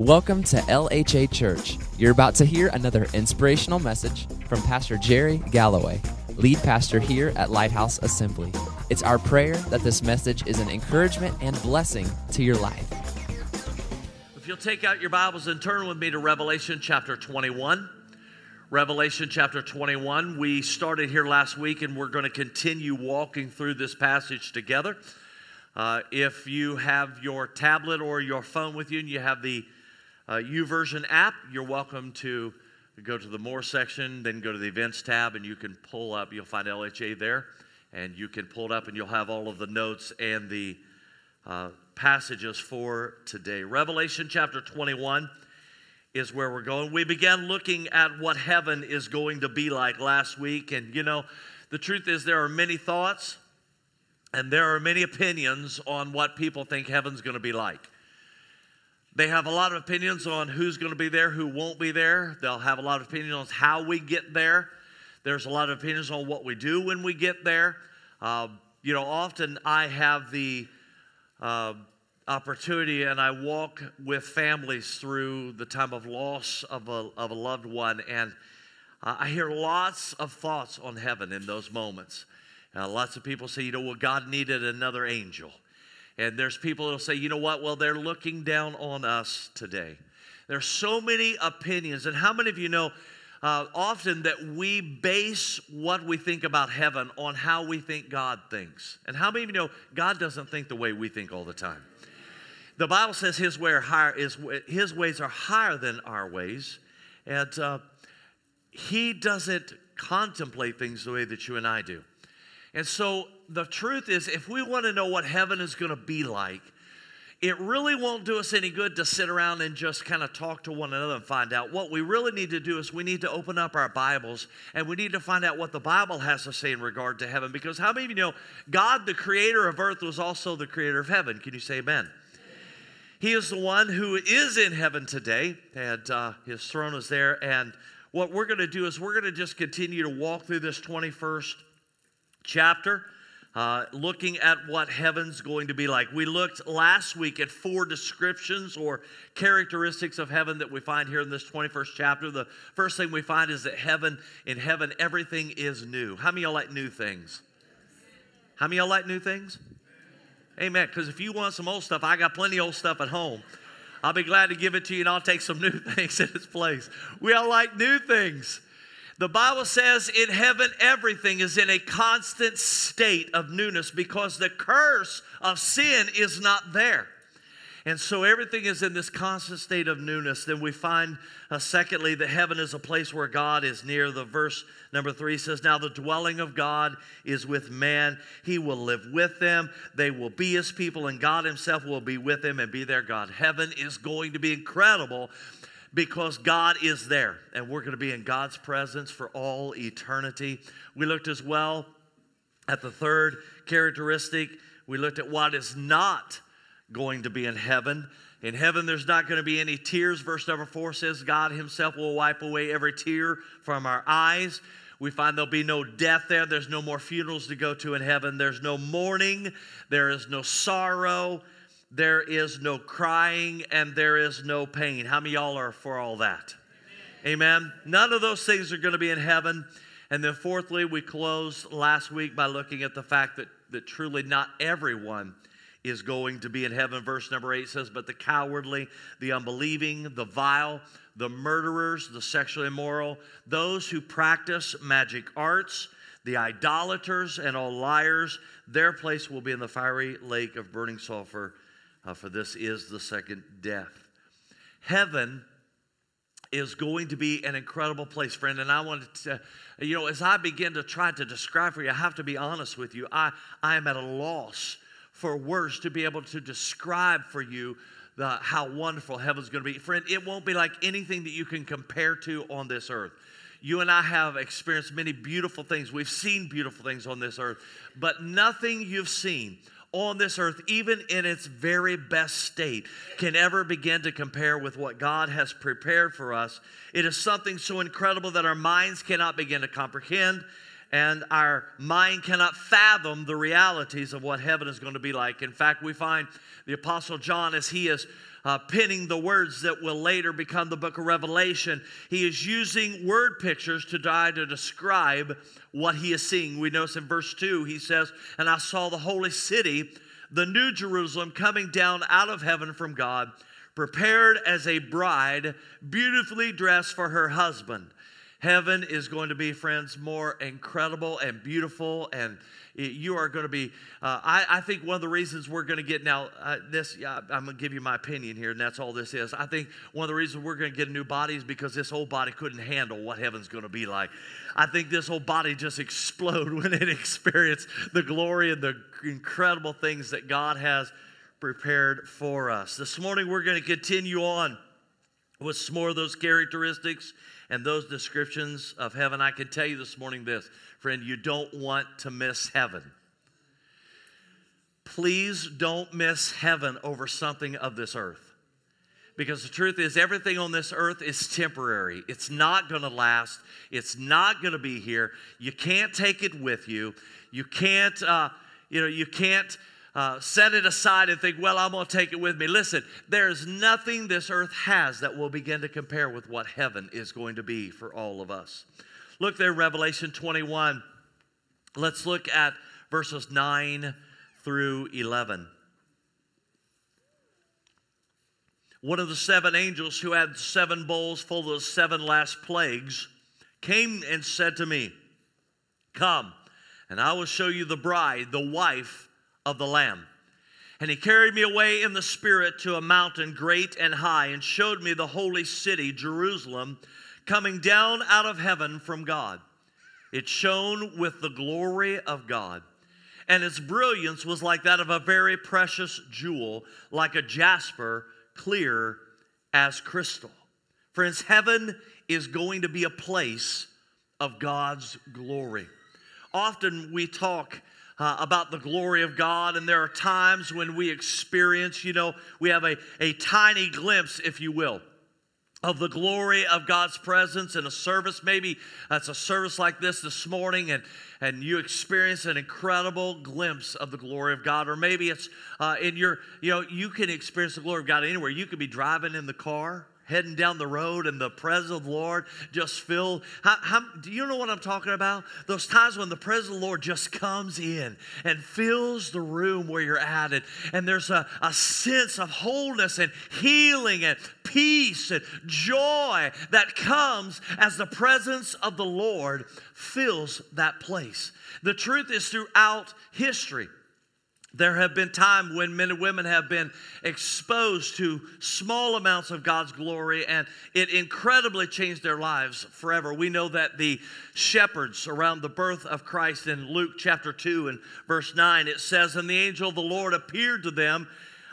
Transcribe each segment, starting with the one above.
Welcome to LHA Church. You're about to hear another inspirational message from Pastor Jerry Gallaway, lead pastor here at Lighthouse Assembly. It's our prayer that this message is an encouragement and blessing to your life. If you'll take out your Bibles and turn with me to Revelation chapter 21. Revelation chapter 21. We started here last week and we're going to continue walking through this passage together. Uh, if you have your tablet or your phone with you and you have the uh, YouVersion app, you're welcome to go to the More section, then go to the Events tab, and you can pull up, you'll find LHA there, and you can pull it up and you'll have all of the notes and the uh, passages for today. Revelation chapter 21 is where we're going. We began looking at what heaven is going to be like last week, and you know, the truth is there are many thoughts and there are many opinions on what people think heaven's going to be like. They have a lot of opinions on who's going to be there, who won't be there. They'll have a lot of opinions on how we get there. There's a lot of opinions on what we do when we get there. Uh, you know, often I have the uh, opportunity and I walk with families through the time of loss of a, of a loved one, and uh, I hear lots of thoughts on heaven in those moments. Uh, lots of people say, you know, well, God needed another angel. And there's people that'll say, you know what? Well, they're looking down on us today. There's so many opinions. And how many of you know uh, often that we base what we think about heaven on how we think God thinks? And how many of you know God doesn't think the way we think all the time? The Bible says His, way higher, is, his ways are higher than our ways. And uh, He doesn't contemplate things the way that you and I do. And so the truth is, if we want to know what heaven is going to be like, it really won't do us any good to sit around and just kind of talk to one another and find out. What we really need to do is we need to open up our Bibles and we need to find out what the Bible has to say in regard to heaven. Because how many of you know God, the creator of earth, was also the creator of heaven? Can you say amen? He is the one who is in heaven today, and uh, his throne is there. And what we're going to do is we're going to just continue to walk through this 21st chapter uh, looking at what heaven's going to be like. We looked last week at four descriptions or characteristics of heaven that we find here in this 21st chapter. The first thing we find is that heaven, in heaven, everything is new. How many y'all like new things? How many y'all like new things? Amen. Because if you want some old stuff, I got plenty of old stuff at home. I'll be glad to give it to you and I'll take some new things in its place. We all like new things. The Bible says in heaven, everything is in a constant state of newness because the curse of sin is not there. And so everything is in this constant state of newness. Then we find, uh, secondly, that heaven is a place where God is near. The verse number three says, Now the dwelling of God is with man. He will live with them. They will be his people, and God himself will be with them and be their God. Heaven is going to be incredible because God is there and we're going to be in God's presence for all eternity. We looked as well at the third characteristic. We looked at what is not going to be in heaven. In heaven, there's not going to be any tears. Verse number four says, God Himself will wipe away every tear from our eyes. We find there'll be no death there. There's no more funerals to go to in heaven. There's no mourning. There is no sorrow there is no crying, and there is no pain. How many y'all are for all that? Amen. Amen. None of those things are going to be in heaven. And then, fourthly, we closed last week by looking at the fact that, that truly not everyone is going to be in heaven. Verse number eight says, But the cowardly, the unbelieving, the vile, the murderers, the sexually immoral, those who practice magic arts, the idolaters, and all liars, their place will be in the fiery lake of burning sulfur uh, for this is the second death. Heaven is going to be an incredible place, friend. And I wanted to, you know, as I begin to try to describe for you, I have to be honest with you. I, I am at a loss for words to be able to describe for you the, how wonderful heaven's going to be. Friend, it won't be like anything that you can compare to on this earth. You and I have experienced many beautiful things. We've seen beautiful things on this earth, but nothing you've seen on this earth, even in its very best state, can ever begin to compare with what God has prepared for us. It is something so incredible that our minds cannot begin to comprehend. And our mind cannot fathom the realities of what heaven is going to be like. In fact, we find the Apostle John, as he is uh, penning the words that will later become the book of Revelation, he is using word pictures to try to describe what he is seeing. We notice in verse 2, he says, And I saw the holy city, the new Jerusalem, coming down out of heaven from God, prepared as a bride, beautifully dressed for her husband. Heaven is going to be, friends, more incredible and beautiful, and you are going to be. Uh, I, I, think one of the reasons we're going to get now uh, this. Uh, I'm going to give you my opinion here, and that's all this is. I think one of the reasons we're going to get a new body is because this old body couldn't handle what heaven's going to be like. I think this whole body just explode when it experienced the glory and the incredible things that God has prepared for us. This morning we're going to continue on with some more of those characteristics and those descriptions of heaven, I can tell you this morning this, friend, you don't want to miss heaven. Please don't miss heaven over something of this earth. Because the truth is, everything on this earth is temporary. It's not going to last. It's not going to be here. You can't take it with you. You can't, uh, you know, you can't uh, set it aside and think, well, I'm going to take it with me. Listen, there's nothing this earth has that will begin to compare with what heaven is going to be for all of us. Look there, Revelation 21. Let's look at verses 9 through 11. One of the seven angels who had seven bowls full of the seven last plagues came and said to me, Come, and I will show you the bride, the wife of the Lamb. And he carried me away in the Spirit to a mountain great and high, and showed me the holy city, Jerusalem, coming down out of heaven from God. It shone with the glory of God, and its brilliance was like that of a very precious jewel, like a jasper, clear as crystal. Friends, heaven is going to be a place of God's glory. Often we talk uh, about the glory of God. And there are times when we experience, you know, we have a, a tiny glimpse, if you will, of the glory of God's presence in a service. Maybe that's a service like this this morning, and, and you experience an incredible glimpse of the glory of God. Or maybe it's uh, in your, you know, you can experience the glory of God anywhere. You could be driving in the car heading down the road and the presence of the Lord just fill. How, how, do you know what I'm talking about? Those times when the presence of the Lord just comes in and fills the room where you're at, and, and there's a, a sense of wholeness and healing and peace and joy that comes as the presence of the Lord fills that place. The truth is, throughout history, there have been times when men and women have been exposed to small amounts of God's glory, and it incredibly changed their lives forever. We know that the shepherds around the birth of Christ in Luke chapter 2 and verse 9, it says, And the angel of the Lord appeared to them,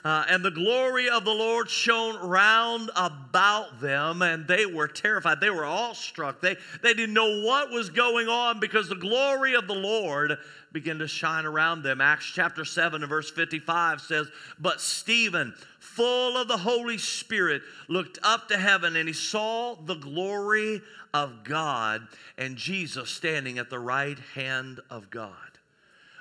uh, and the glory of the Lord shone round about them, and they were terrified. They were awestruck. They, they didn't know what was going on because the glory of the Lord began to shine around them. Acts chapter 7 and verse 55 says, But Stephen, full of the Holy Spirit, looked up to heaven and he saw the glory of God and Jesus standing at the right hand of God.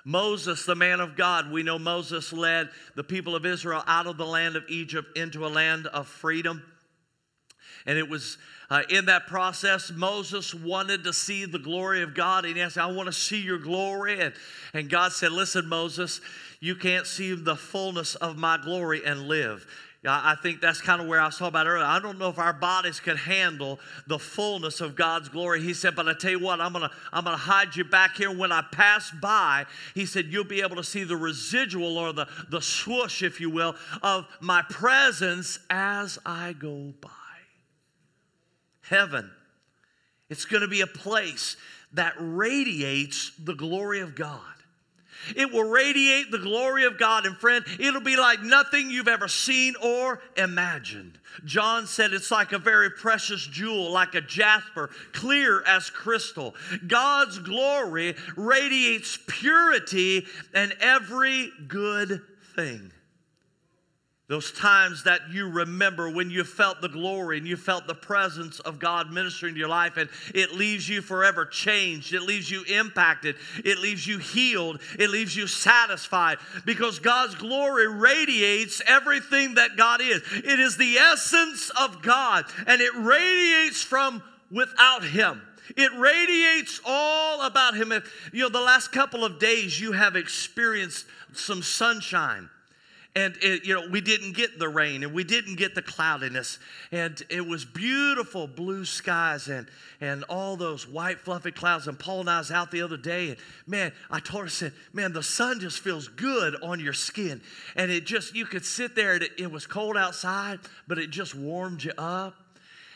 Moses, the man of God, we know Moses led the people of Israel out of the land of Egypt into a land of freedom. And it was uh, in that process, Moses wanted to see the glory of God. And he asked, I want to see your glory. And, and God said, Listen, Moses, you can't see the fullness of my glory and live. I think that's kind of where I was talking about earlier. I don't know if our bodies could handle the fullness of God's glory. He said, but I tell you what, I'm gonna I'm gonna hide you back here. When I pass by, he said, you'll be able to see the residual or the, the swoosh, if you will, of my presence as I go by heaven. It's going to be a place that radiates the glory of God. It will radiate the glory of God. And friend, it'll be like nothing you've ever seen or imagined. John said it's like a very precious jewel, like a jasper, clear as crystal. God's glory radiates purity and every good thing. Those times that you remember when you felt the glory and you felt the presence of God ministering to your life, and it leaves you forever changed. It leaves you impacted. It leaves you healed. It leaves you satisfied because God's glory radiates everything that God is. It is the essence of God, and it radiates from without Him. It radiates all about Him. You know, the last couple of days you have experienced some sunshine and it, you know we didn't get the rain and we didn't get the cloudiness. And it was beautiful blue skies and and all those white fluffy clouds. And paul and i was out the other day and man i told her I said man the sun just feels good on your skin. And it just you could sit there and it, it was cold outside but it just warmed you up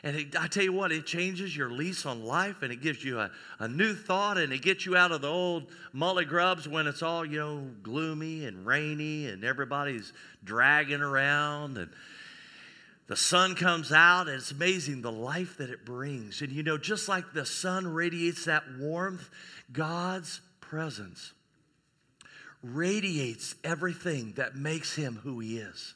and it, I tell you what, it changes your lease on life and it gives you a, a new thought and it gets you out of the old mully grubs when it's all, you know, gloomy and rainy and everybody's dragging around and the sun comes out and it's amazing the life that it brings. And you know, just like the sun radiates that warmth, God's presence radiates everything that makes him who he is.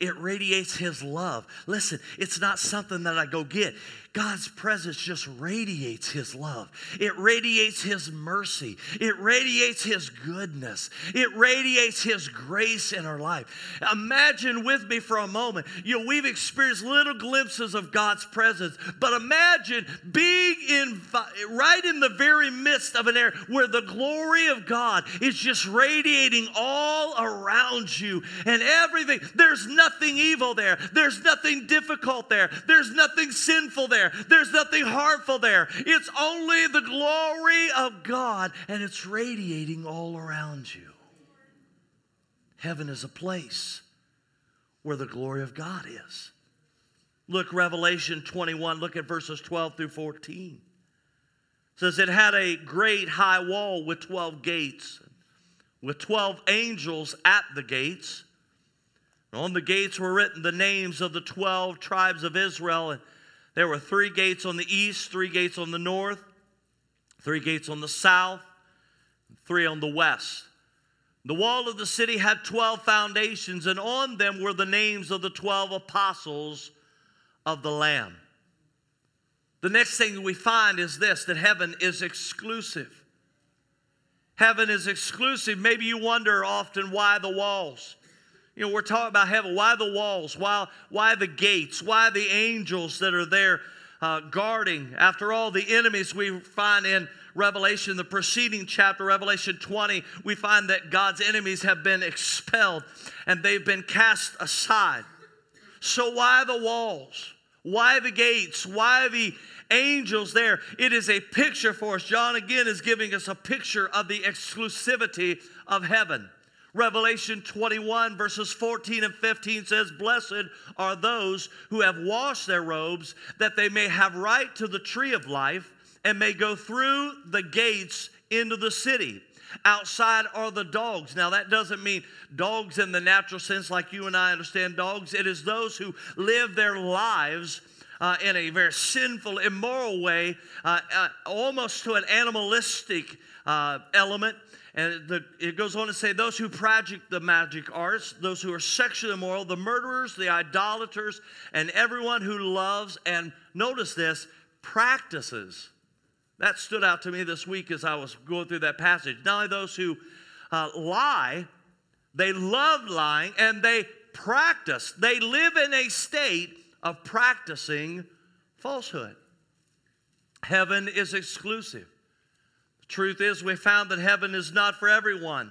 It radiates His love. Listen, it's not something that I go get. God's presence just radiates His love. It radiates His mercy. It radiates His goodness. It radiates His grace in our life. Imagine with me for a moment, you know, we've experienced little glimpses of God's presence, but imagine being in right in the very midst of an area where the glory of God is just radiating all around you and everything. There's nothing evil there, there's nothing difficult there, there's nothing sinful there there. There's nothing harmful there. It's only the glory of God, and it's radiating all around you. Heaven is a place where the glory of God is. Look, Revelation 21, look at verses 12 through 14. It says, It had a great high wall with 12 gates, with 12 angels at the gates. on the gates were written the names of the 12 tribes of Israel. And there were three gates on the east, three gates on the north, three gates on the south, three on the west. The wall of the city had 12 foundations, and on them were the names of the 12 apostles of the Lamb. The next thing we find is this that heaven is exclusive. Heaven is exclusive. Maybe you wonder often why the walls. You know, we're talking about heaven. Why the walls? Why, why the gates? Why the angels that are there uh, guarding? After all, the enemies we find in Revelation, the preceding chapter, Revelation 20, we find that God's enemies have been expelled and they've been cast aside. So, why the walls? Why the gates? Why the angels there? It is a picture for us. John again is giving us a picture of the exclusivity of heaven. Revelation 21, verses 14 and 15 says, Blessed are those who have washed their robes, that they may have right to the tree of life and may go through the gates into the city. Outside are the dogs. Now, that doesn't mean dogs in the natural sense, like you and I understand dogs. It is those who live their lives uh, in a very sinful, immoral way, uh, uh, almost to an animalistic uh, element. And the, it goes on to say, those who practice the magic arts, those who are sexually immoral, the murderers, the idolaters, and everyone who loves, and notice this, practices. That stood out to me this week as I was going through that passage. Not only those who uh, lie, they love lying, and they practice. They live in a state of practicing falsehood. Heaven is exclusive. Truth is, we found that heaven is not for everyone.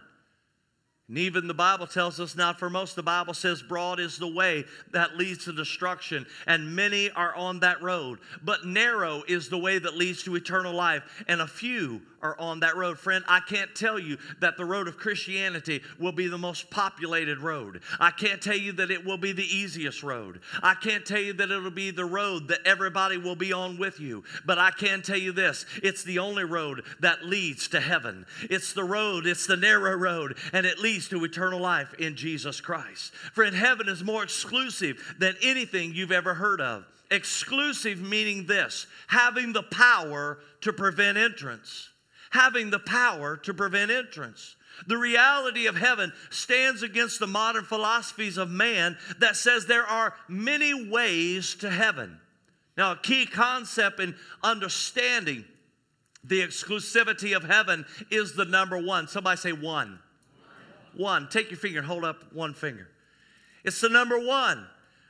And even the Bible tells us not for most. The Bible says, Broad is the way that leads to destruction, and many are on that road. But narrow is the way that leads to eternal life, and a few are on that road. Friend, I can't tell you that the road of Christianity will be the most populated road. I can't tell you that it will be the easiest road. I can't tell you that it'll be the road that everybody will be on with you. But I can tell you this it's the only road that leads to heaven. It's the road, it's the narrow road, and it leads to eternal life in Jesus Christ. Friend, heaven is more exclusive than anything you've ever heard of. Exclusive meaning this having the power to prevent entrance having the power to prevent entrance. The reality of heaven stands against the modern philosophies of man that says there are many ways to heaven. Now, a key concept in understanding the exclusivity of heaven is the number one. Somebody say one. One. Take your finger and hold up one finger. It's the number one.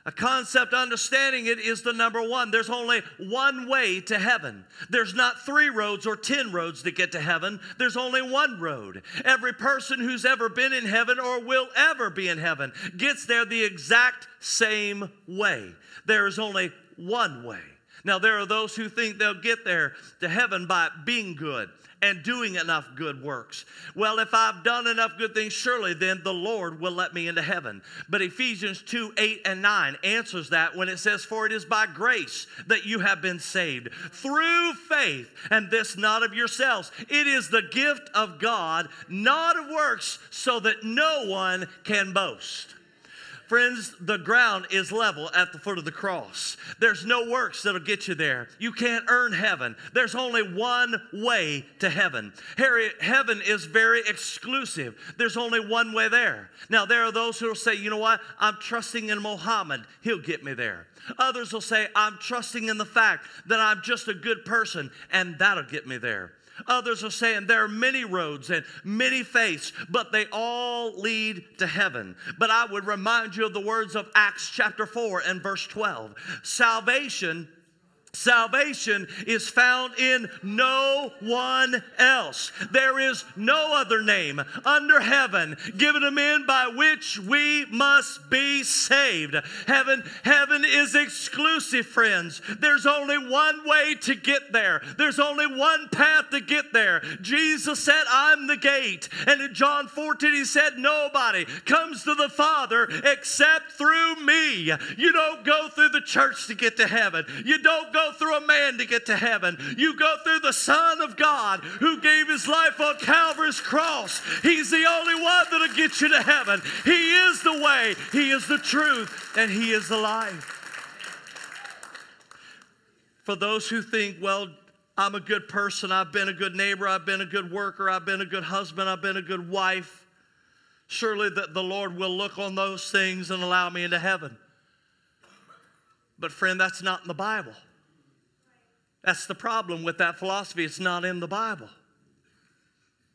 A concept understanding it is the number one. There's only one way to heaven. There's not three roads or ten roads to get to heaven. There's only one road. Every person who's ever been in heaven or will ever be in heaven gets there the exact same way. There is only one way. Now, there are those who think they'll get there to heaven by being good and doing enough good works. Well, if I've done enough good things, surely then the Lord will let me into heaven. But Ephesians 2 8 and 9 answers that when it says, For it is by grace that you have been saved through faith, and this not of yourselves. It is the gift of God, not of works, so that no one can boast. Friends, the ground is level at the foot of the cross. There's no works that'll get you there. You can't earn heaven. There's only one way to heaven. Heaven is very exclusive. There's only one way there. Now, there are those who will say, you know what? I'm trusting in Muhammad. He'll get me there. Others will say, I'm trusting in the fact that I'm just a good person, and that'll get me there. Others are saying there are many roads and many faiths, but they all lead to heaven. But I would remind you of the words of Acts chapter 4 and verse 12. Salvation Salvation is found in no one else. There is no other name under heaven given to men by which we must be saved. Heaven, heaven is exclusive, friends. There's only one way to get there. There's only one path to get there. Jesus said, I'm the gate. And in John 14, he said, Nobody comes to the Father except through me. You don't go through the church to get to heaven. You don't go through a man to get to heaven. You go through the Son of God who gave his life on Calvary's cross. He's the only one that'll get you to heaven. He is the way, He is the truth, and He is the life. For those who think, well, I'm a good person, I've been a good neighbor, I've been a good worker, I've been a good husband, I've been a good wife, surely that the Lord will look on those things and allow me into heaven. But, friend, that's not in the Bible. That's the problem with that philosophy. It's not in the Bible.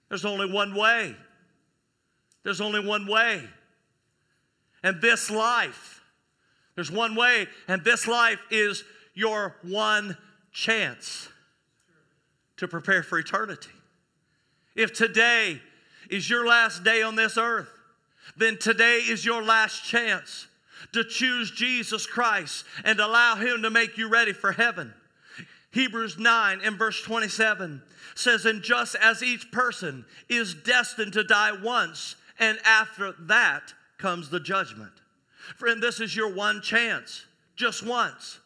There's only one way. There's only one way. And this life, there's one way, and this life is your one chance to prepare for eternity. If today is your last day on this earth, then today is your last chance to choose Jesus Christ and allow Him to make you ready for heaven. Hebrews 9 and verse 27 says, And just as each person is destined to die once, and after that comes the judgment. Friend, this is your one chance, just once,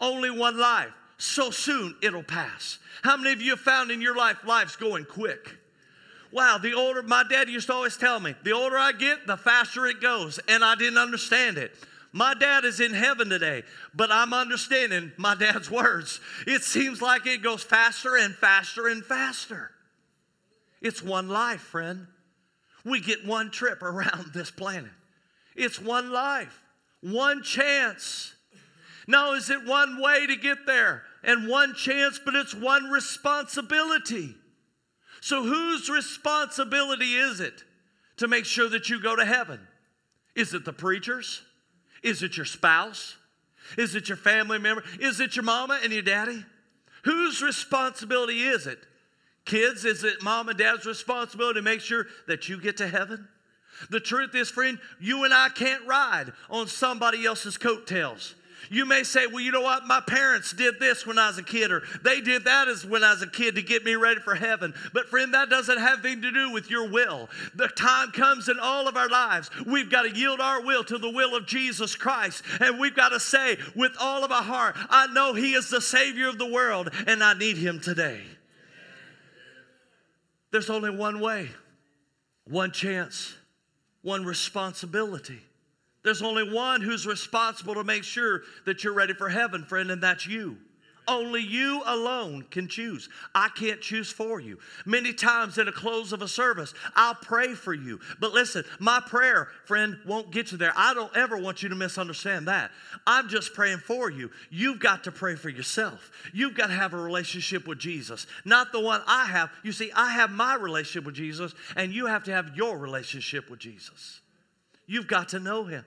only one life. So soon it'll pass. How many of you have found in your life life's going quick? Wow, the older, my dad used to always tell me, the older I get, the faster it goes. And I didn't understand it. My dad is in heaven today, but I'm understanding my dad's words. It seems like it goes faster and faster and faster. It's one life, friend. We get one trip around this planet. It's one life, one chance. Now, is it one way to get there and one chance, but it's one responsibility? So, whose responsibility is it to make sure that you go to heaven? Is it the preacher's? Is it your spouse? Is it your family member? Is it your mama and your daddy? Whose responsibility is it? Kids, is it mom and dad's responsibility to make sure that you get to heaven? The truth is, friend, you and I can't ride on somebody else's coattails. You may say, well, you know what? My parents did this when I was a kid, or they did that as when I was a kid to get me ready for heaven. But, friend, that doesn't have anything to do with your will. The time comes in all of our lives, we've got to yield our will to the will of Jesus Christ. And we've got to say with all of our heart, I know He is the Savior of the world, and I need Him today. There's only one way, one chance, one responsibility. There's only one who's responsible to make sure that you're ready for heaven, friend, and that's you. Only you alone can choose. I can't choose for you. Many times in the close of a service, I'll pray for you. But listen, my prayer, friend, won't get you there. I don't ever want you to misunderstand that. I'm just praying for you. You've got to pray for yourself. You've got to have a relationship with Jesus, not the one I have. You see, I have my relationship with Jesus, and you have to have your relationship with Jesus. You've got to know him.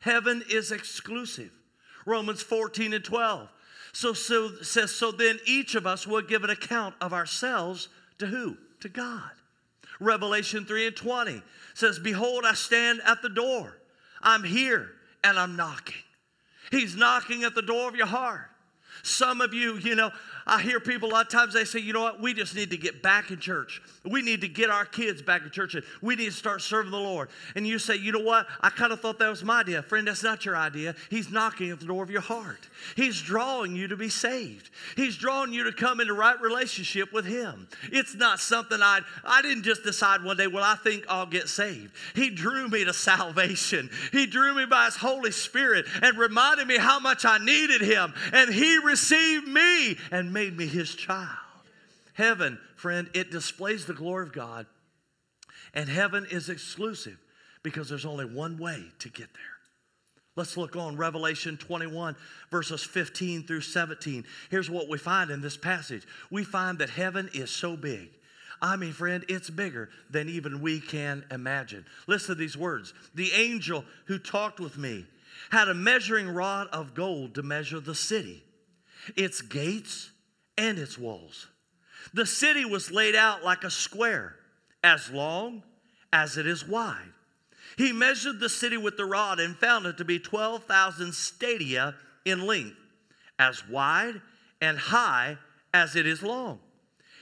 Heaven is exclusive. Romans 14 and 12. So, so says, so then each of us will give an account of ourselves to who? To God. Revelation 3 and 20 says, Behold, I stand at the door. I'm here and I'm knocking. He's knocking at the door of your heart. Some of you, you know, I hear people a lot of times they say, you know what, we just need to get back in church. We need to get our kids back in church and we need to start serving the Lord. And you say, you know what, I kind of thought that was my idea. Friend, that's not your idea. He's knocking at the door of your heart. He's drawing you to be saved. He's drawing you to come into right relationship with Him. It's not something I I didn't just decide one day, well, I think I'll get saved. He drew me to salvation. He drew me by His Holy Spirit and reminded me how much I needed Him. And He received me and made me His child. Heaven, friend, it displays the glory of God. And heaven is exclusive because there's only one way to get there. Let's look on Revelation 21, verses 15 through 17. Here's what we find in this passage we find that heaven is so big. I mean, friend, it's bigger than even we can imagine. Listen to these words The angel who talked with me had a measuring rod of gold to measure the city, its gates, and its walls. The city was laid out like a square, as long as it is wide. He measured the city with the rod and found it to be 12,000 stadia in length, as wide and high as it is long.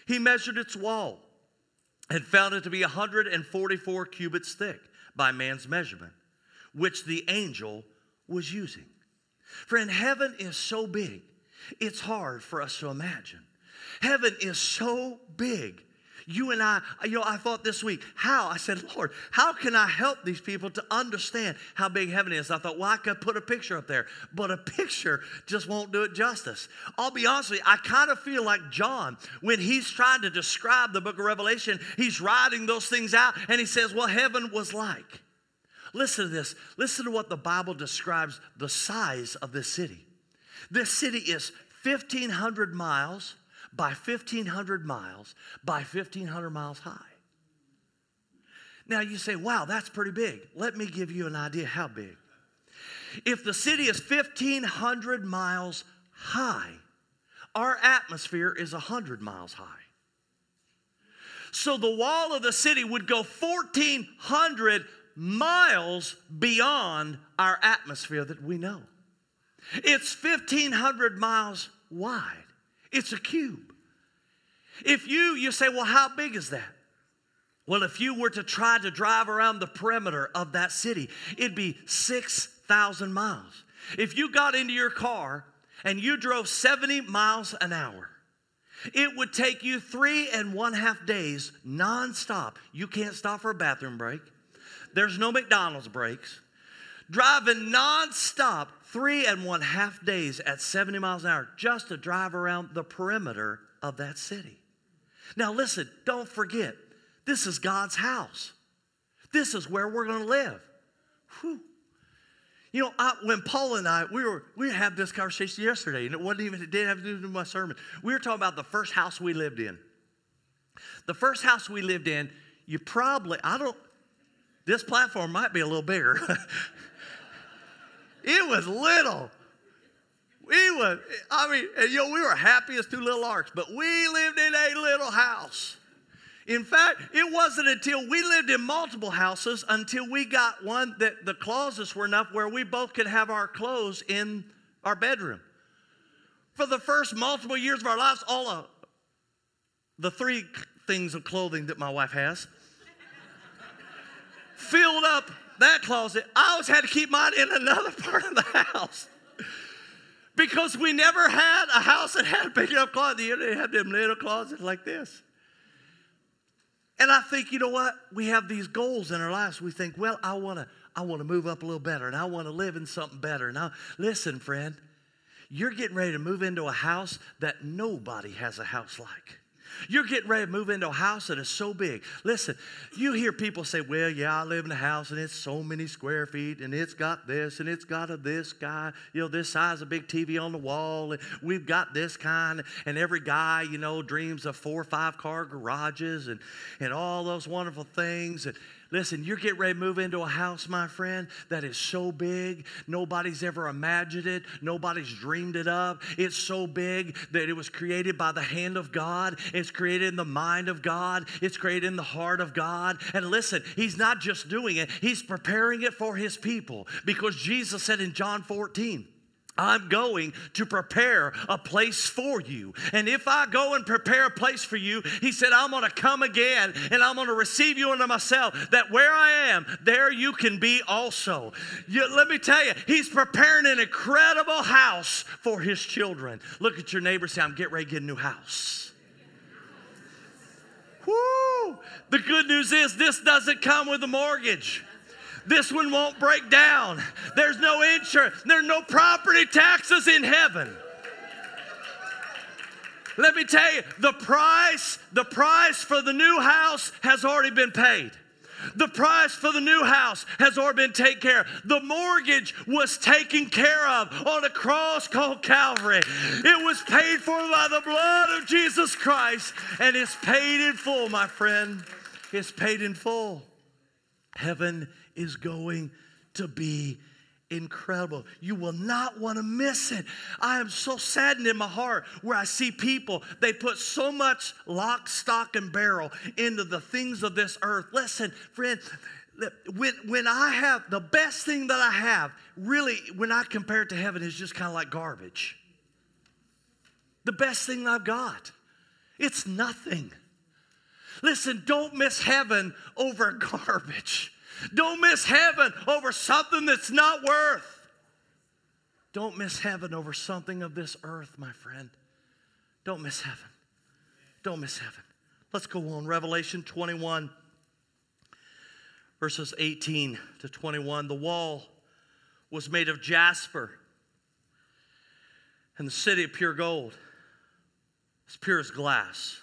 He measured its wall and found it to be 144 cubits thick by man's measurement, which the angel was using. Friend, heaven is so big, it's hard for us to imagine. Heaven is so big. You and I, you know, I thought this week, how? I said, Lord, how can I help these people to understand how big heaven is? I thought, well, I could put a picture up there, but a picture just won't do it justice. I'll be honest with you, I kind of feel like John when he's trying to describe the book of Revelation, he's writing those things out and he says, well, heaven was like. Listen to this. Listen to what the Bible describes the size of this city. This city is 1,500 miles by 1,500 miles by 1,500 miles high. Now you say, wow, that's pretty big. Let me give you an idea how big. If the city is 1,500 miles high, our atmosphere is 100 miles high. So the wall of the city would go 1,400 miles beyond our atmosphere that we know. It's 1,500 miles wide. It's a cube. If you, you say, well, how big is that? Well, if you were to try to drive around the perimeter of that city, it'd be 6,000 miles. If you got into your car and you drove 70 miles an hour, it would take you three and one half days nonstop. You can't stop for a bathroom break. There's no McDonald's breaks. Driving nonstop three and one half days at 70 miles an hour just to drive around the perimeter of that city. Now, listen, don't forget, this is God's house. This is where we're going to live. Whew. You know, I, when Paul and I, we were we had this conversation yesterday, and it wasn't even it didn't have to do with my sermon. We were talking about the first house we lived in. The first house we lived in, you probably I don't. This platform might be a little bigger. It was little. We was, I mean, you know, we were happy as two little arks, but we lived in a little house. In fact, it wasn't until we lived in multiple houses until we got one that the closets were enough where we both could have our clothes in our bedroom. For the first multiple years of our lives, all of the three things of clothing that my wife has filled up that closet. I always had to keep mine in another part of the house. Because we never had a house that had a big enough closet. You know, had them little closets like this. And I think, you know what? We have these goals in our lives. We think, well, I want to I want to move up a little better and I want to live in something better. Now, listen, friend, you're getting ready to move into a house that nobody has a house like. You're getting ready to move into a house that is so big. Listen, you hear people say, Well, yeah, I live in a house and it's so many square feet and it's got this and it's got a this guy, you know, this size, a big TV on the wall, and we've got this kind. And every guy, you know, dreams of four or five car garages and, and all those wonderful things. And Listen, you're getting ready to move into a house, my friend, that is so big, nobody's ever imagined it, nobody's dreamed it up. It's so big that it was created by the hand of God, it's created in the mind of God, it's created in the heart of God. And listen, He's not just doing it, He's preparing it for His people because Jesus said in John 14, I'm going to prepare a place for you. And if I go and prepare a place for you, he said, I'm going to come again and I'm going to receive you unto myself, that where I am, there you can be also. You, let me tell you, he's preparing an incredible house for his children. Look at your neighbor say, I'm getting ready to get a new house. Woo! The good news is this doesn't come with a mortgage. This one won't break down. There's no insurance. There's no property taxes in heaven. Let me tell you, the price, the price for the new house has already been paid. The price for the new house has already been taken care of. The mortgage was taken care of on a cross called Calvary. It was paid for by the blood of Jesus Christ, and it's paid in full, my friend. It's paid in full. Heaven is going to be incredible. You will not want to miss it. I am so saddened in my heart where I see people, they put so much lock, stock, and barrel into the things of this earth. Listen, friend, when, when I have the best thing that I have, really, when I compare it to heaven, is just kind of like garbage. The best thing I've got, it's nothing. Listen, don't miss heaven over garbage. Don't miss heaven over something that's not worth. Don't miss heaven over something of this earth, my friend. Don't miss heaven. Don't miss heaven. Let's go on. Revelation 21, verses 18 to 21. The wall was made of jasper, and the city of pure gold, as pure as glass.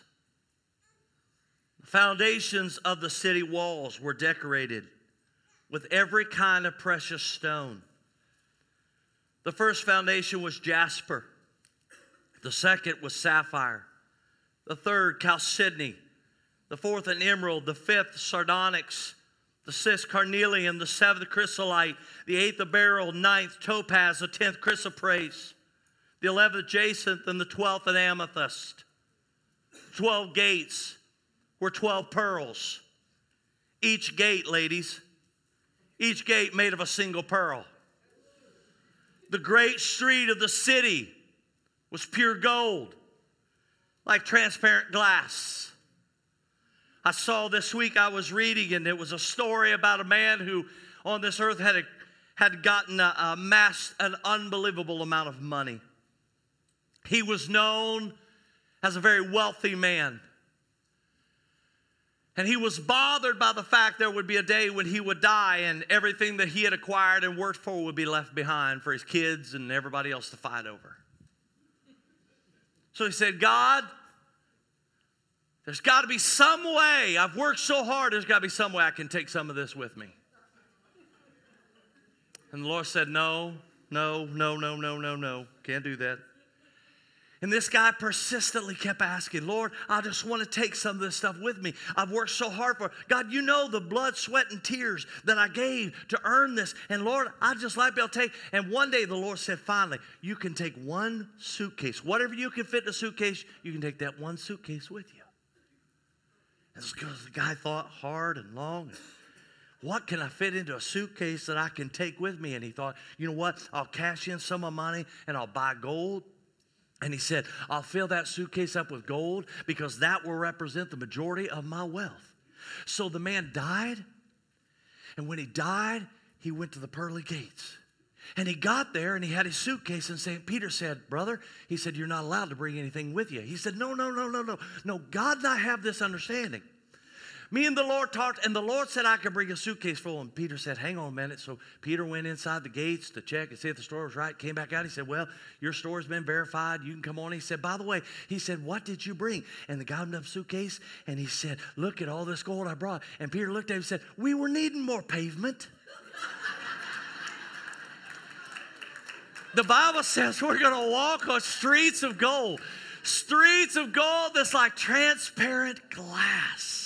Foundations of the city walls were decorated with every kind of precious stone. The first foundation was jasper, the second was sapphire, the third, chalcedony, the fourth, an emerald, the fifth, sardonyx, the sixth, carnelian, the seventh, chrysolite, the eighth, a beryl, ninth, topaz, the tenth, chrysoprase, the eleventh, jacinth, and the twelfth, an amethyst. Twelve gates were twelve pearls. Each gate, ladies, each gate made of a single pearl. The great street of the city was pure gold, like transparent glass. I saw this week, I was reading, and it was a story about a man who on this earth had, a, had gotten a, amassed an unbelievable amount of money. He was known as a very wealthy man. And he was bothered by the fact there would be a day when he would die and everything that he had acquired and worked for would be left behind for his kids and everybody else to fight over. So he said, God, there's got to be some way. I've worked so hard, there's got to be some way I can take some of this with me. And the Lord said, No, no, no, no, no, no, no. Can't do that. And this guy persistently kept asking, Lord, I just want to take some of this stuff with me. I've worked so hard for it. God, you know the blood, sweat, and tears that I gave to earn this. And Lord, I just like to be able to take. And one day the Lord said, finally, you can take one suitcase. Whatever you can fit in a suitcase, you can take that one suitcase with you. And because the guy thought hard and long. what can I fit into a suitcase that I can take with me? And he thought, you know what? I'll cash in some of my money and I'll buy gold and he said, I'll fill that suitcase up with gold because that will represent the majority of my wealth. So the man died. And when he died, he went to the pearly gates. And he got there and he had his suitcase, and St. Peter said, Brother, he said, You're not allowed to bring anything with you. He said, No, no, no, no, no. No, God I have this understanding Me and the Lord talked, and the Lord said I could bring a suitcase full. And Peter said, Hang on a minute. So Peter went inside the gates to check and see if the store was right. Came back out. He said, Well, your store's been verified. You can come on. He said, By the way, he said, What did you bring? And the guy opened up suitcase and he said, Look at all this gold I brought. And Peter looked at him and said, We were needing more pavement. the Bible says we're going to walk on streets of gold. Streets of gold that's like transparent glass.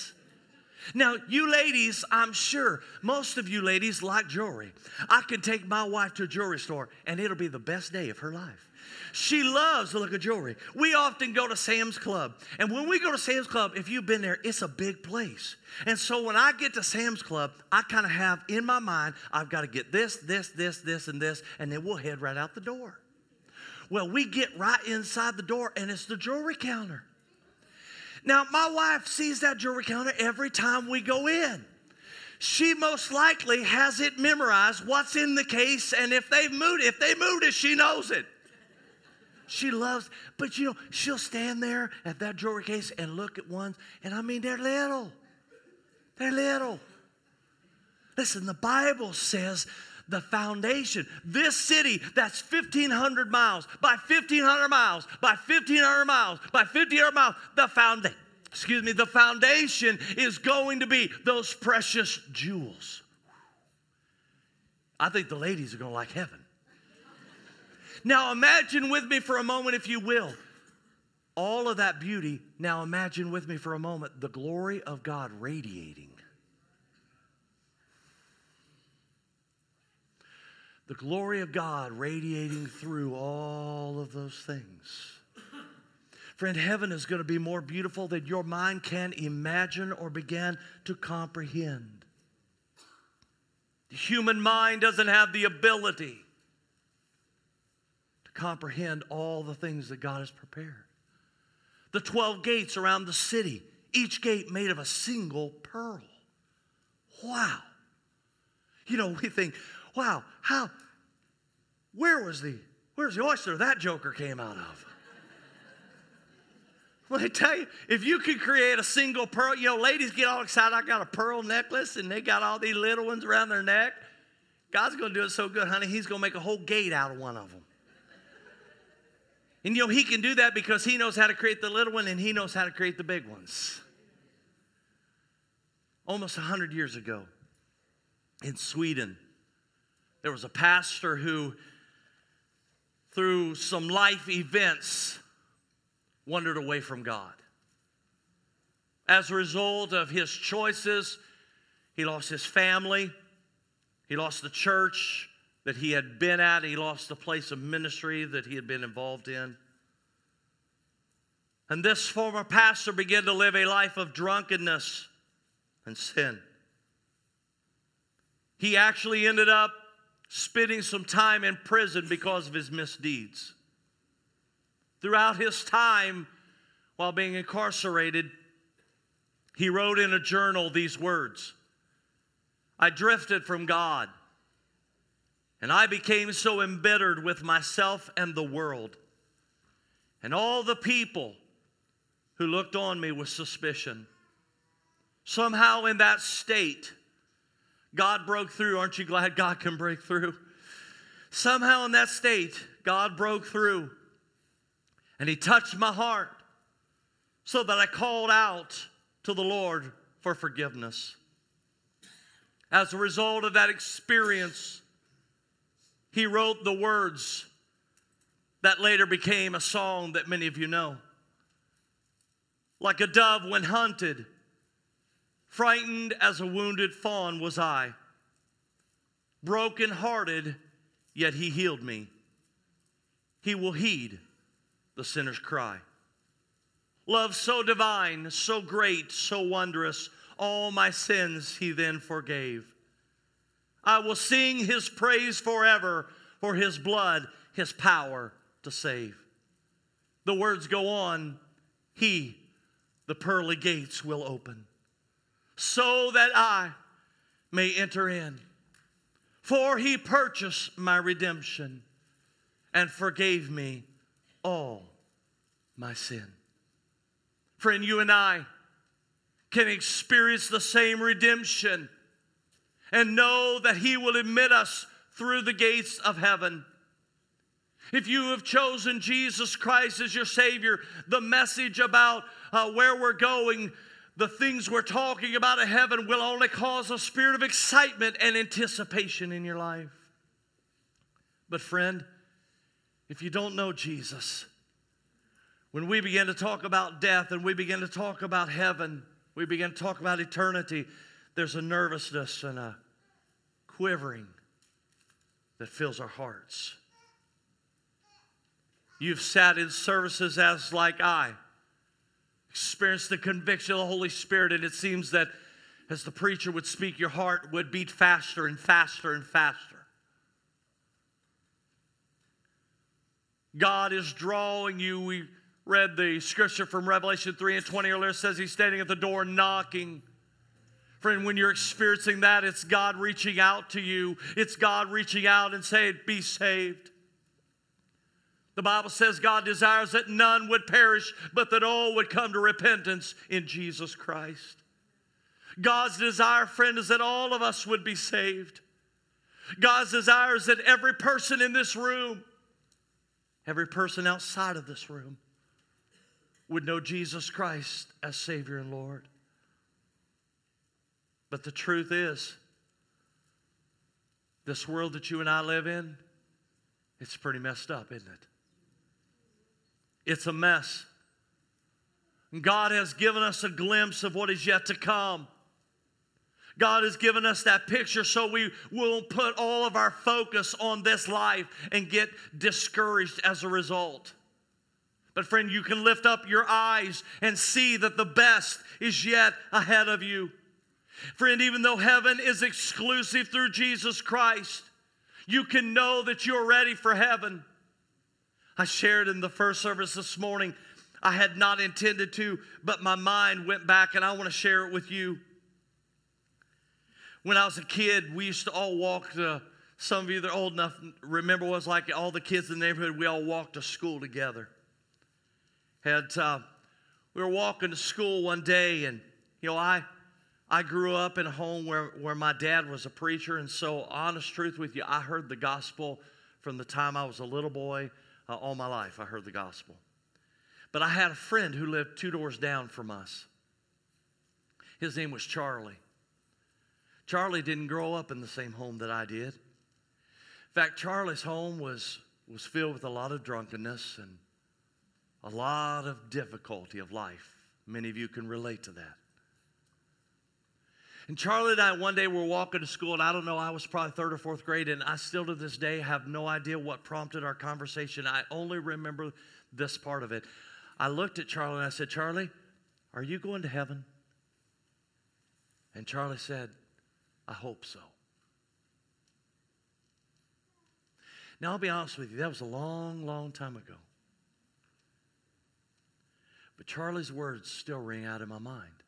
Now, you ladies, I'm sure most of you ladies like jewelry. I can take my wife to a jewelry store and it'll be the best day of her life. She loves to look at jewelry. We often go to Sam's Club. And when we go to Sam's Club, if you've been there, it's a big place. And so when I get to Sam's Club, I kind of have in my mind, I've got to get this, this, this, this, and this, and then we'll head right out the door. Well, we get right inside the door and it's the jewelry counter. Now, my wife sees that jewelry counter every time we go in. She most likely has it memorized what's in the case, and if they've moved, if they moved it, she knows it. She loves, but you know, she'll stand there at that jewelry case and look at ones, and I mean, they're little. They're little. Listen, the Bible says the foundation. This city that's 1,500 miles by 1,500 miles by 1,500 miles by 1,500 miles, the foundation. Excuse me, the foundation is going to be those precious jewels. I think the ladies are going to like heaven. Now imagine with me for a moment, if you will, all of that beauty. Now imagine with me for a moment the glory of God radiating the glory of God radiating through all of those things. Friend, heaven is going to be more beautiful than your mind can imagine or begin to comprehend. The human mind doesn't have the ability to comprehend all the things that God has prepared. The 12 gates around the city, each gate made of a single pearl. Wow. You know, we think, wow, how, where was the, where's the oyster that joker came out of? Let me tell you, if you could create a single pearl, you know, ladies get all excited. I got a pearl necklace and they got all these little ones around their neck. God's going to do it so good, honey, He's going to make a whole gate out of one of them. And you know, He can do that because He knows how to create the little one and He knows how to create the big ones. Almost 100 years ago in Sweden, there was a pastor who, through some life events, wandered away from God. As a result of his choices, he lost his family, he lost the church that he had been at, he lost the place of ministry that he had been involved in. And this former pastor began to live a life of drunkenness and sin. He actually ended up spending some time in prison because of his misdeeds. Throughout his time while being incarcerated, he wrote in a journal these words I drifted from God, and I became so embittered with myself and the world, and all the people who looked on me with suspicion. Somehow, in that state, God broke through. Aren't you glad God can break through? Somehow in that state, God broke through and He touched my heart so that I called out to the Lord for forgiveness. As a result of that experience, he wrote the words that later became a song that many of you know. Like a dove when hunted, Frightened as a wounded fawn was I. Broken hearted, yet he healed me. He will heed the sinner's cry. Love so divine, so great, so wondrous, all my sins he then forgave. I will sing his praise forever for his blood, his power to save. The words go on, he, the pearly gates will open so that I may enter in. For he purchased my redemption and forgave me all my sin. Friend, you and I can experience the same redemption and know that He will admit us through the gates of heaven. If you have chosen Jesus Christ as your Savior, the message about uh, where we're going, the things we're talking about in heaven will only cause a spirit of excitement and anticipation in your life. But, friend, if you don't know Jesus, when we begin to talk about death and we begin to talk about heaven, we begin to talk about eternity, there's a nervousness and a quivering that fills our hearts. You've sat in services as like I, experienced the conviction of the Holy Spirit, and it seems that as the preacher would speak, your heart would beat faster and faster and faster. God is drawing you. We read the scripture from Revelation 3 and 20 earlier. It says he's standing at the door knocking. Friend, when you're experiencing that, it's God reaching out to you. It's God reaching out and saying, Be saved. The Bible says God desires that none would perish, but that all would come to repentance in Jesus Christ. God's desire, friend, is that all of us would be saved. God's desire is that every person in this room, every person outside of this room, would know Jesus Christ as Savior and Lord. But the truth is, this world that you and I live in, it's pretty messed up, isn't it? It's a mess. God has given us a glimpse of what is yet to come. God has given us that picture so we will put all of our focus on this life and get discouraged as a result. But, friend, you can lift up your eyes and see that the best is yet ahead of you. Friend, even though heaven is exclusive through Jesus Christ, you can know that you're ready for heaven. I shared in the first service this morning. I had not intended to, but my mind went back and I want to share it with you. When I was a kid, we used to all walk to, some of you that are old enough remember what it was like all the kids in the neighborhood, we all walked to school together. Had, uh, we were walking to school one day and, you know, I, I grew up in a home where, where my dad was a preacher, and so, honest truth with you, I heard the gospel from the time I was a little boy uh, all my life. I heard the gospel. But I had a friend who lived two doors down from us. His name was Charlie. Charlie didn't grow up in the same home that I did. In fact, Charlie's home was, was filled with a lot of drunkenness and a lot of difficulty of life. Many of you can relate to that. And Charlie and I one day were walking to school, and I don't know, I was probably third or fourth grade, and I still to this day have no idea what prompted our conversation. I only remember this part of it. I looked at Charlie and I said, Charlie, are you going to heaven? And Charlie said, I hope so. Now, I'll be honest with you, that was a long, long time ago. But Charlie's words still ring out in my mind.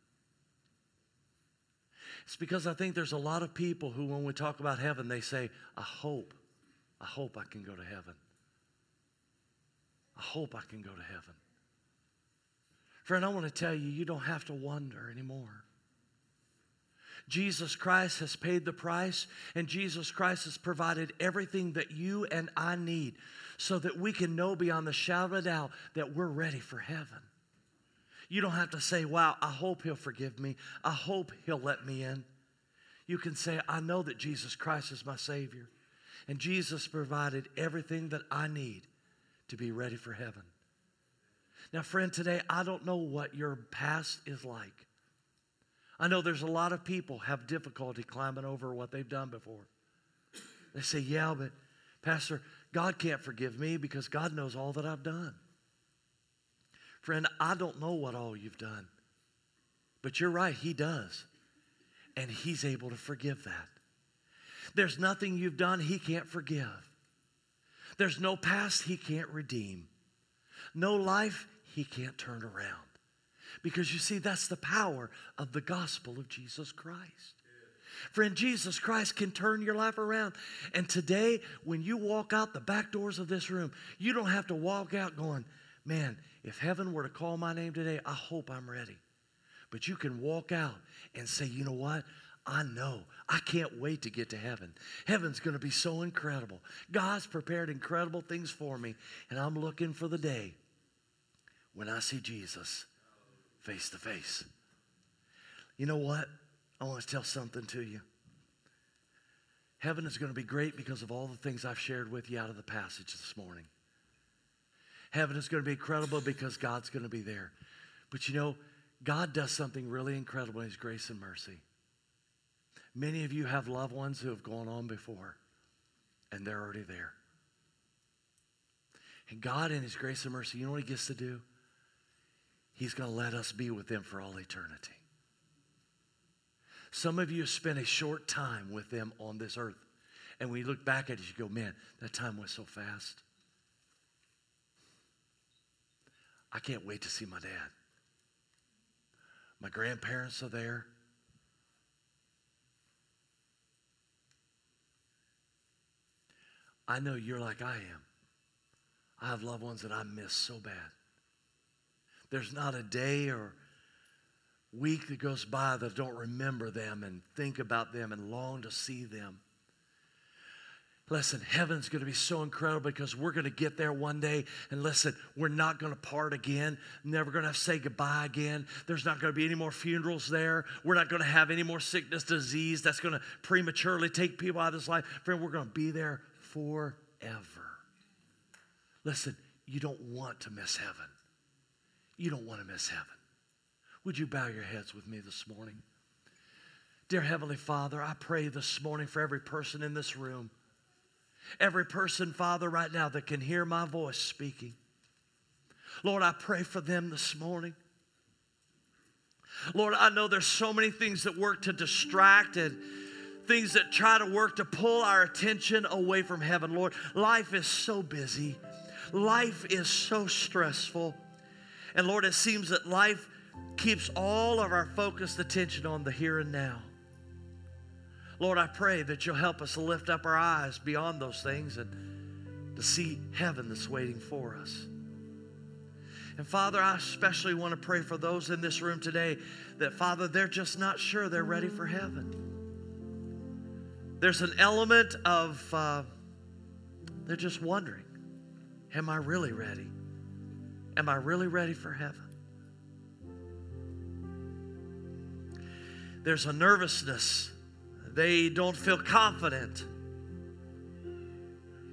It's because I think there's a lot of people who, when we talk about heaven, they say, I hope, I hope I can go to heaven. I hope I can go to heaven. Friend, I want to tell you, you don't have to wonder anymore. Jesus Christ has paid the price, and Jesus Christ has provided everything that you and I need so that we can know beyond the shadow of a doubt that we're ready for heaven. You don't have to say, Wow, I hope He'll forgive me. I hope He'll let me in. You can say, I know that Jesus Christ is my Savior. And Jesus provided everything that I need to be ready for heaven. Now, friend, today I don't know what your past is like. I know there's a lot of people have difficulty climbing over what they've done before. They say, "Yeah, but Pastor, God can't forgive me because God knows all that I've done." Friend, I don't know what all you've done, but you're right, He does. And He's able to forgive that. There's nothing you've done He can't forgive. There's no past He can't redeem, no life He can't turn around. Because you see, that's the power of the gospel of Jesus Christ. Friend, Jesus Christ can turn your life around. And today, when you walk out the back doors of this room, you don't have to walk out going, man, if heaven were to call my name today, I hope I'm ready. But you can walk out and say, you know what? I know. I can't wait to get to heaven. Heaven's going to be so incredible. God's prepared incredible things for me, and I'm looking for the day when I see Jesus face to face. You know what? I want to tell something to you. Heaven is going to be great because of all the things I've shared with you out of the passage this morning. Heaven is going to be incredible because God's going to be there. But you know, God does something really incredible in His grace and mercy. Many of you have loved ones who have gone on before, and they're already there. And God, in His grace and mercy, you know what He gets to do? He's going to let us be with them for all eternity. Some of you have spent a short time with them on this earth. And when you look back at it, you go, man, that time went so fast. I can't wait to see my dad. My grandparents are there. I know you're like I am. I have loved ones that I miss so bad. There's not a day or week that goes by that I don't remember them and think about them and long to see them. Listen, heaven's going to be so incredible because we're going to get there one day. And listen, we're not going to part again. Never going to, to say goodbye again. There's not going to be any more funerals there. We're not going to have any more sickness, disease that's going to prematurely take people out of this life. Friend, we're going to be there forever. Listen, you don't want to miss heaven. You don't want to miss heaven. Would you bow your heads with me this morning? Dear Heavenly Father, I pray this morning for every person in this room, every person, Father, right now that can hear my voice speaking. Lord, I pray for them this morning. Lord, I know there's so many things that work to distract and things that try to work to pull our attention away from heaven. Lord, life is so busy, life is so stressful. And Lord, it seems that life keeps all of our focused attention on the here and now. Lord, I pray that you'll help us to lift up our eyes beyond those things and to see heaven that's waiting for us. And Father, I especially want to pray for those in this room today that, Father, they're just not sure they're ready for heaven. There's an element of, uh, they're just wondering, am I really ready? Am I really ready for heaven? There's a nervousness. They don't feel confident.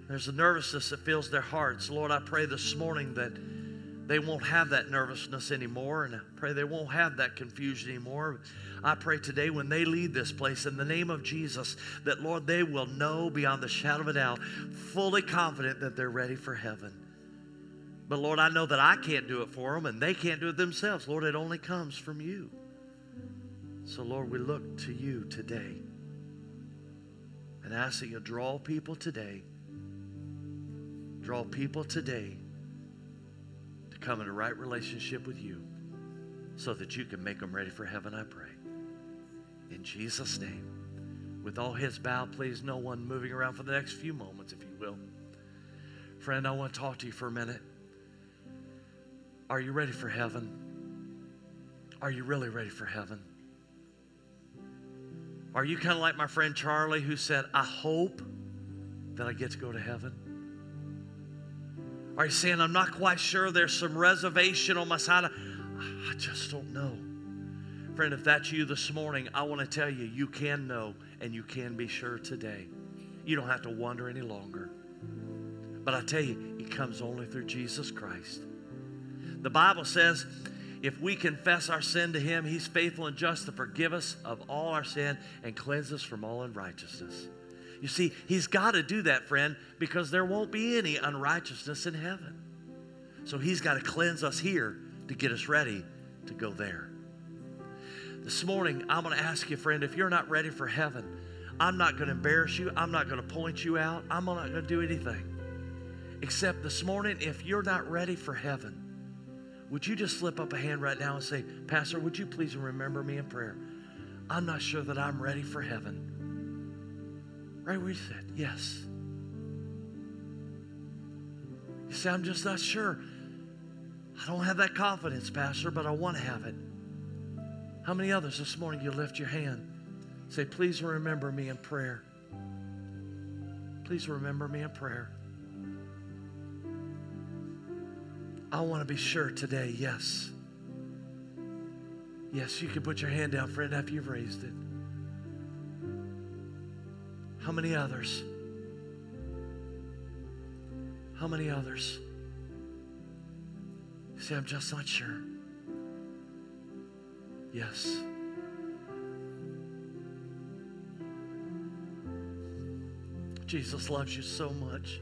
There's a nervousness that fills their hearts. Lord, I pray this morning that they won't have that nervousness anymore, and I pray they won't have that confusion anymore. I pray today when they leave this place in the name of Jesus that, Lord, they will know beyond the shadow of a doubt, fully confident that they're ready for heaven. But Lord, I know that I can't do it for them and they can't do it themselves. Lord, it only comes from you. So, Lord, we look to you today and ask that you draw people today, draw people today to come in a right relationship with you so that you can make them ready for heaven, I pray. In Jesus' name. With all his bow, please, no one moving around for the next few moments, if you will. Friend, I want to talk to you for a minute. Are you ready for heaven? Are you really ready for heaven? Are you kind of like my friend Charlie who said, I hope that I get to go to heaven? Are you saying, I'm not quite sure there's some reservation on my side? I just don't know. Friend, if that's you this morning, I want to tell you, you can know and you can be sure today. You don't have to wonder any longer. But I tell you, it comes only through Jesus Christ. The Bible says if we confess our sin to Him, He's faithful and just to forgive us of all our sin and cleanse us from all unrighteousness. You see, He's got to do that, friend, because there won't be any unrighteousness in heaven. So He's got to cleanse us here to get us ready to go there. This morning, I'm going to ask you, friend, if you're not ready for heaven, I'm not going to embarrass you. I'm not going to point you out. I'm not going to do anything. Except this morning, if you're not ready for heaven, would you just slip up a hand right now and say, Pastor, would you please remember me in prayer? I'm not sure that I'm ready for heaven. Right where you said, Yes. You say, I'm just not sure. I don't have that confidence, Pastor, but I want to have it. How many others this morning you lift your hand? Say, please remember me in prayer. Please remember me in prayer. I want to be sure today, yes. Yes, you can put your hand down, friend, after you've raised it. How many others? How many others? Say, I'm just not sure. Yes. Jesus loves you so much.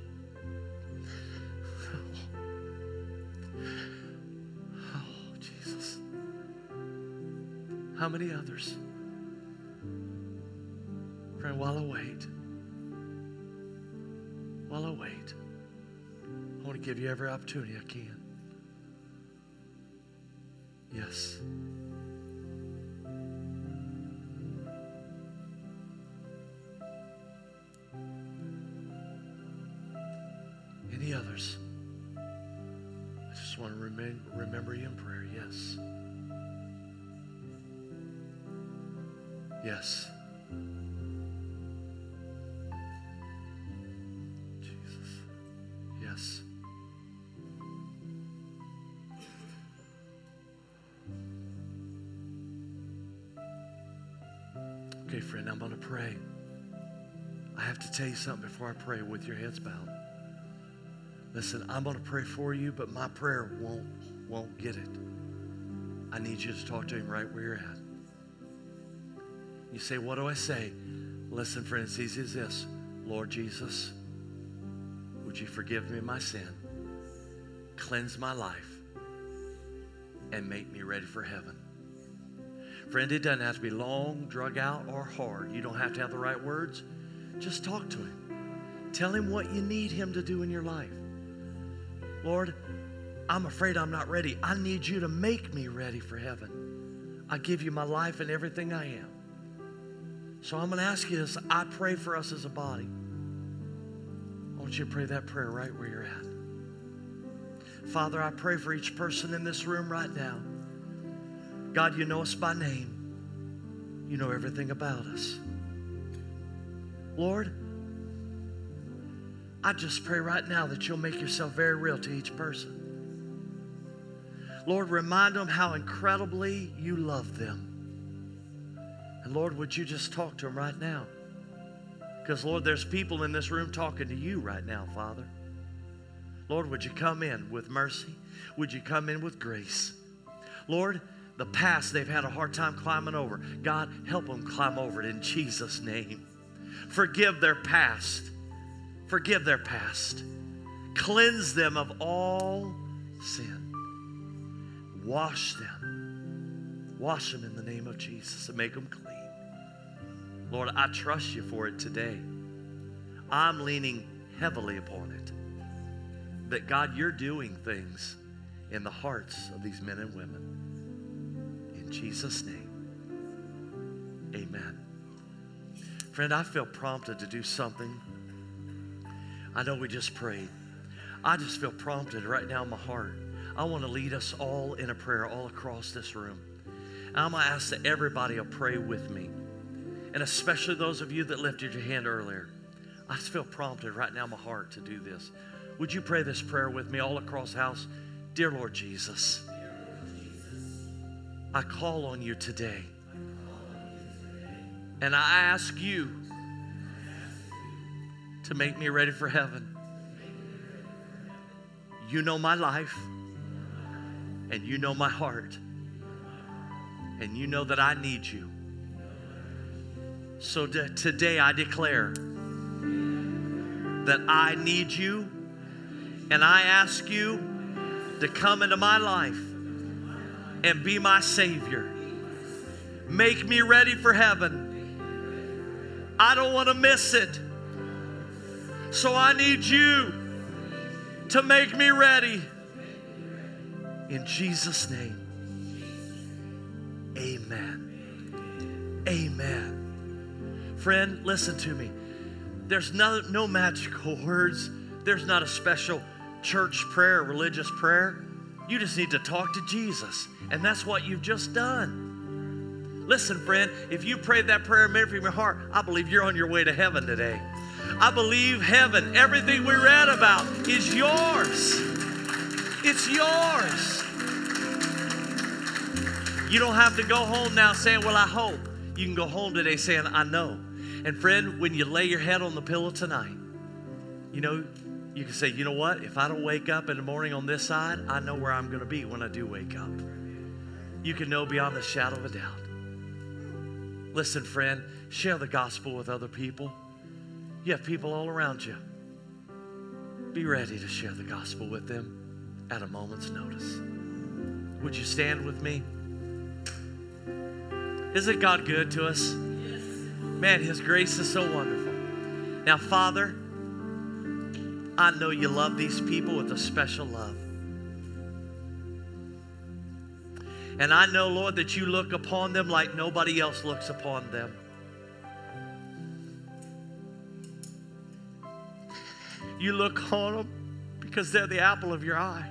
How many others? Friend, while I wait, while I wait, I want to give you every opportunity I can. Okay, friend, I'm going to pray. I have to tell you something before I pray with your heads bowed. Listen, I'm going to pray for you, but my prayer won't won't get it. I need you to talk to him right where you're at. You say, "What do I say?" Listen, friends, easy as this. Lord Jesus, would you forgive me my sin? Cleanse my life and make me ready for heaven. Friend, it doesn't have to be long, drug out, or hard. You don't have to have the right words. Just talk to him. Tell him what you need him to do in your life. Lord, I'm afraid I'm not ready. I need you to make me ready for heaven. I give you my life and everything I am. So I'm going to ask you this. I pray for us as a body. I want you to pray that prayer right where you're at. Father, I pray for each person in this room right now. God, you know us by name. You know everything about us. Lord, I just pray right now that you'll make yourself very real to each person. Lord, remind them how incredibly you love them. And Lord, would you just talk to them right now? Because, Lord, there's people in this room talking to you right now, Father. Lord, would you come in with mercy? Would you come in with grace? Lord, the past they've had a hard time climbing over. God, help them climb over it in Jesus' name. Forgive their past. Forgive their past. Cleanse them of all sin. Wash them. Wash them in the name of Jesus and make them clean. Lord, I trust you for it today. I'm leaning heavily upon it. That God, you're doing things in the hearts of these men and women. In Jesus' name, amen. Friend, I feel prompted to do something. I know we just prayed. I just feel prompted right now in my heart. I want to lead us all in a prayer all across this room. And I'm going to ask that everybody will pray with me. And especially those of you that lifted your hand earlier. I just feel prompted right now in my heart to do this. Would you pray this prayer with me all across the house? Dear Lord Jesus, I call on you today. And I ask you to make me ready for heaven. You know my life, and you know my heart, and you know that I need you. So today I declare that I need you, and I ask you to come into my life and be my Savior. Make me ready for heaven. I don't want to miss it. So I need you to make me ready. In Jesus' name, amen. Amen. Friend, listen to me. There's no, no magical words, there's not a special church prayer, religious prayer. You just need to talk to Jesus. And that's what you've just done. Listen, friend, if you prayed that prayer and from your heart, I believe you're on your way to heaven today. I believe heaven, everything we read about, is yours. It's yours. You don't have to go home now saying, Well, I hope. You can go home today saying, I know. And friend, when you lay your head on the pillow tonight, you know, you can say, you know what? If I don't wake up in the morning on this side, I know where I'm going to be when I do wake up. You can know beyond the shadow of a doubt. Listen, friend, share the gospel with other people. You have people all around you. Be ready to share the gospel with them at a moment's notice. Would you stand with me? Isn't God good to us? Man, His grace is so wonderful. Now, Father, I know you love these people with a special love. And I know, Lord, that you look upon them like nobody else looks upon them. You look on them because they're the apple of your eye.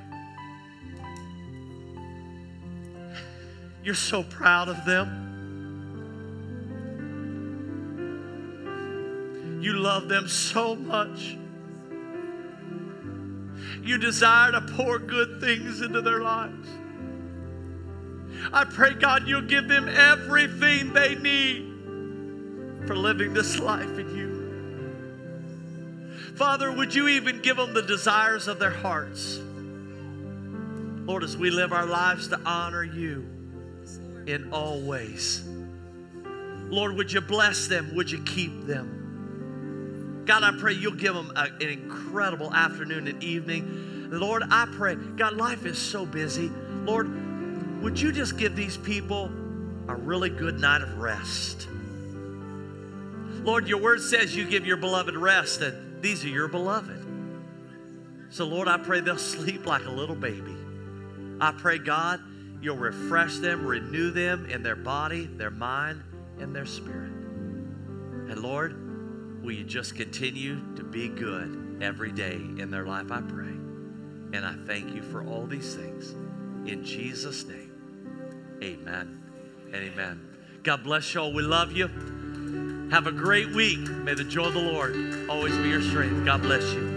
You're so proud of them. You love them so much. You desire to pour good things into their lives. I pray, God, you'll give them everything they need for living this life in you. Father, would you even give them the desires of their hearts? Lord, as we live our lives to honor you in all ways. Lord, would you bless them? Would you keep them? God, I pray you'll give them a, an incredible afternoon and evening. Lord, I pray, God, life is so busy. Lord, would you just give these people a really good night of rest? Lord, your word says you give your beloved rest, and these are your beloved. So, Lord, I pray they'll sleep like a little baby. I pray, God, you'll refresh them, renew them in their body, their mind, and their spirit. And Lord, will you just continue to be good every day in their life, I pray. And I thank you for all these things. In Jesus' name, amen and amen. God bless you all. We love you. Have a great week. May the joy of the Lord always be your strength. God bless you.